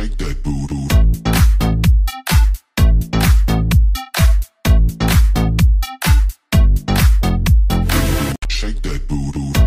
shake that booty. Shake that booty.